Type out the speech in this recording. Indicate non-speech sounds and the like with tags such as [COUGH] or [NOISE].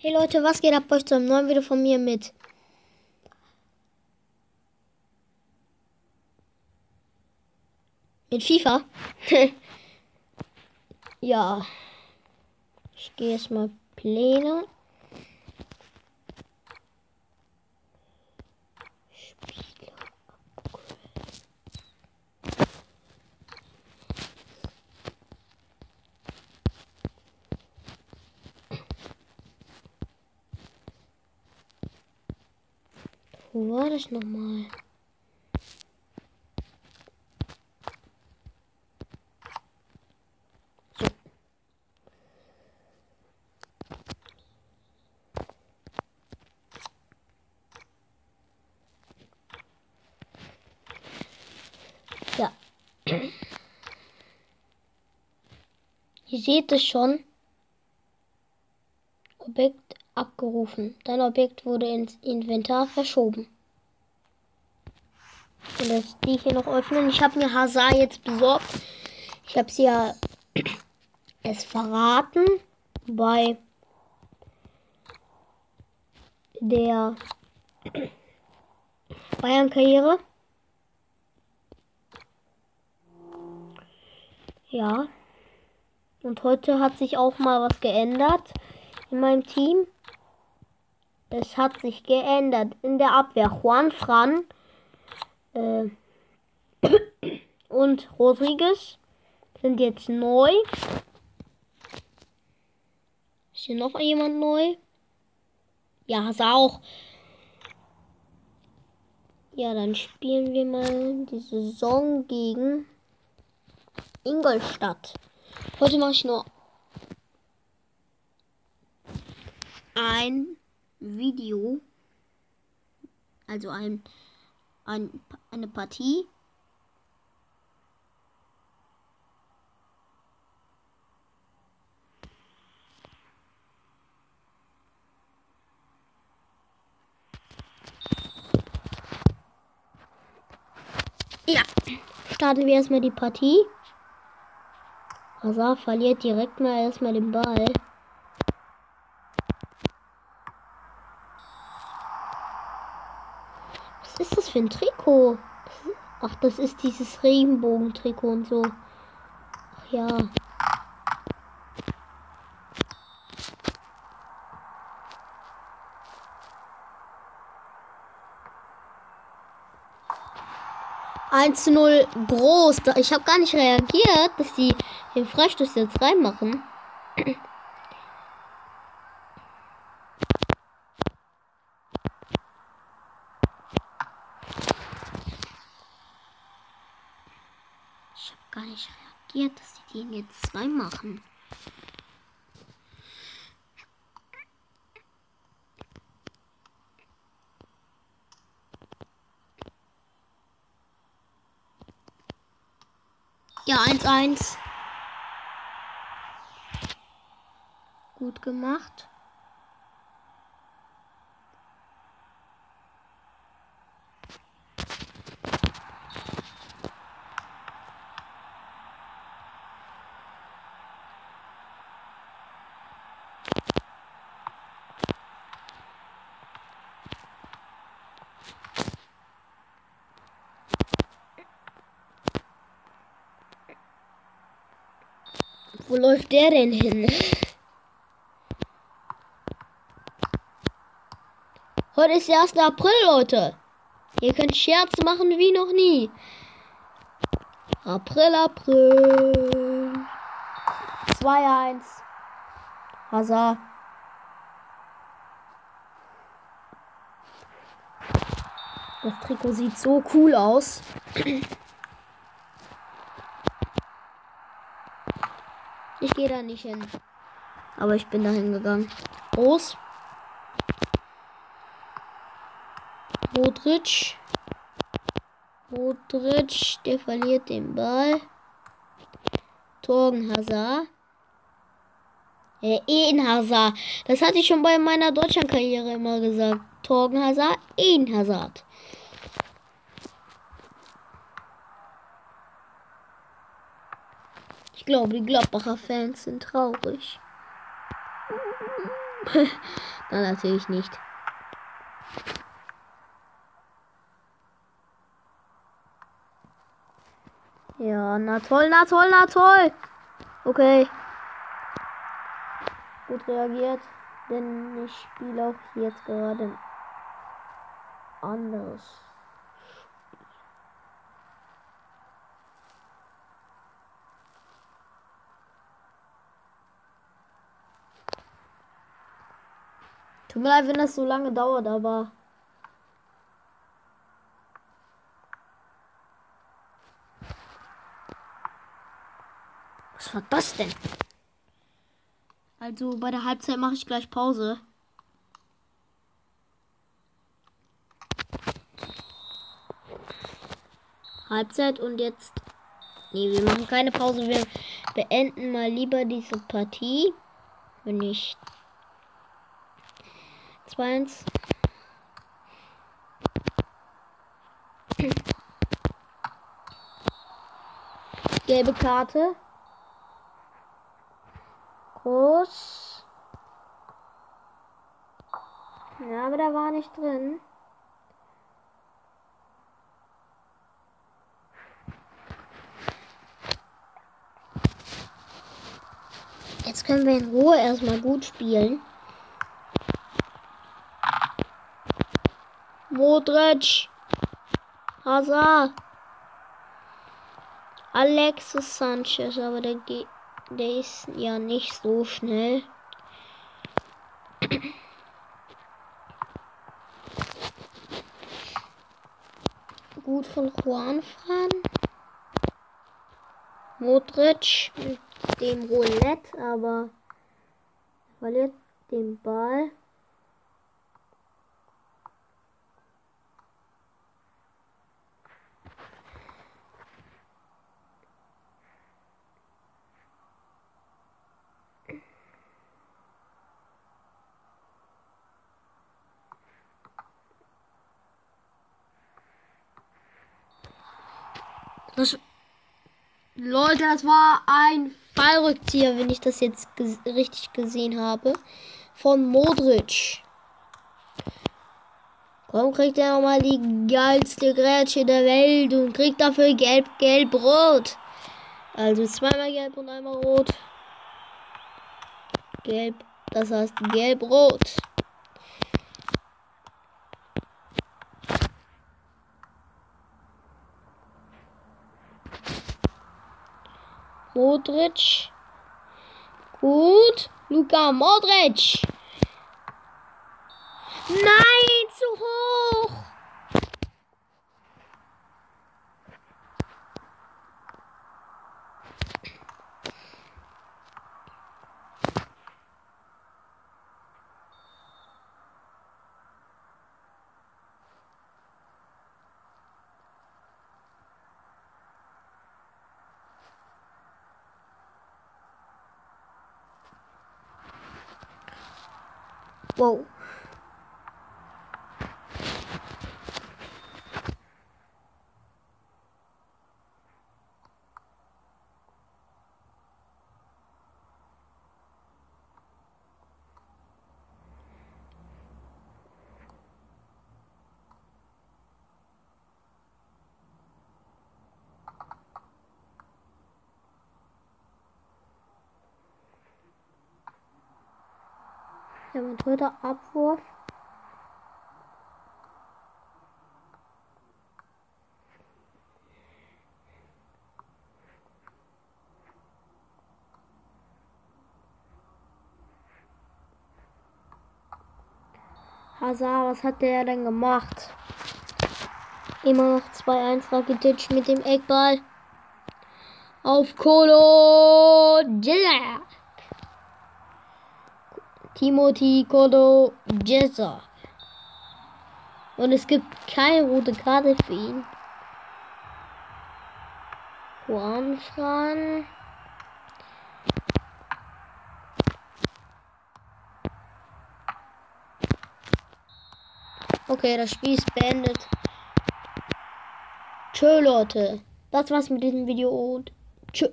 Hey Leute, was geht ab euch zu einem neuen Video von mir mit? Mit FIFA? [LAUGHS] ja. Ich gehe jetzt mal Pläne. Wo war das nochmal? So. Ihr seht es schon. Objekt abgerufen. Dein Objekt wurde ins Inventar verschoben. Und das die hier noch öffnen. Ich habe mir Hazard jetzt besorgt. Ich habe sie ja [CLEARS THROAT] es verraten bei der [CLEARS THROAT] Bayern-Karriere. Ja. Und heute hat sich auch mal was geändert in meinem Team. Es hat sich geändert in der Abwehr. Juan Fran äh, [COUGHS] und Rodriguez sind jetzt neu. Ist hier noch jemand neu? Ja, ist auch. Ja, dann spielen wir mal die Saison gegen Ingolstadt. Heute mache ich nur ein Video, also ein, ein, eine Partie. Ja, starten wir erstmal die Partie. Hazard verliert direkt mal erstmal den Ball. Was ist das für ein Trikot? Ach, das ist dieses Regenbogen-Trikot und so. Ach ja. Eins zu null groß. Ich habe gar nicht reagiert, dass die den Freistoß jetzt reinmachen. Ich habe gar nicht reagiert, dass die den jetzt zwei machen. Ja, 1-1. Gut gemacht. Wo läuft der denn hin? Heute ist der 1. April, Leute. Ihr könnt Scherze machen wie noch nie. April, April. 2-1. Hazard. Das Trikot sieht so cool aus. Ich gehe da nicht hin. Aber ich bin da hingegangen. Groß. Modric. Modric, der verliert den Ball. Torgen Hazard. Äh, Eden Hazard. Das hatte ich schon bei meiner Deutschlandkarriere immer gesagt. Torgen Hazard, Eden Hazard. Glaube, die Gladbacher Fans sind traurig. [LAUGHS] Nein, natürlich nicht. Ja, na toll, na toll, na toll. Okay. Gut reagiert, denn ich spiele auch jetzt gerade anderes. Tut mir leid, wenn das so lange dauert, aber. Was war das denn? Also bei der Halbzeit mache ich gleich Pause. Halbzeit und jetzt. Nee, wir machen keine Pause. Wir beenden mal lieber diese Partie. Wenn ich 2-1. Gelbe Karte. Groß. Ja, aber da war nicht drin. Jetzt können wir in Ruhe erstmal gut spielen. Modric. Hazard. Alexis Sanchez, aber der geht. Der ist ja nicht so schnell. [CLEARS THROAT] Gut von Juan Fran. Modric mit dem Roulette, aber verliert den Ball. Das, Leute, das war ein Fallrückzieher, wenn ich das jetzt ges richtig gesehen habe. Von Modric. Warum kriegt er nochmal die geilste Grätsche der Welt und kriegt dafür gelb, gelb, rot. Also zweimal gelb und einmal rot. Gelb, das heißt gelb, rot. Modric. Gut. Luka Modric. Nein, zu hoch. 我 Der mein dritter Abwurf. Hazard, was hat der denn gemacht? Immer noch 2-1 Rakitic mit dem Eckball. Auf Kolo. Yeah. Timothy Kodo Jesser. Und es gibt keine rote Karte für ihn. Juan. Okay, das Spiel ist beendet. Tschö, Leute. Das war's mit diesem Video und tschö.